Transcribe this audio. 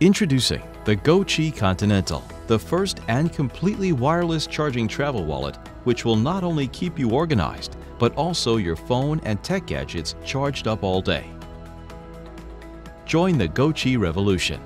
Introducing the GOQI Continental, the first and completely wireless charging travel wallet which will not only keep you organized, but also your phone and tech gadgets charged up all day. Join the GOQI revolution.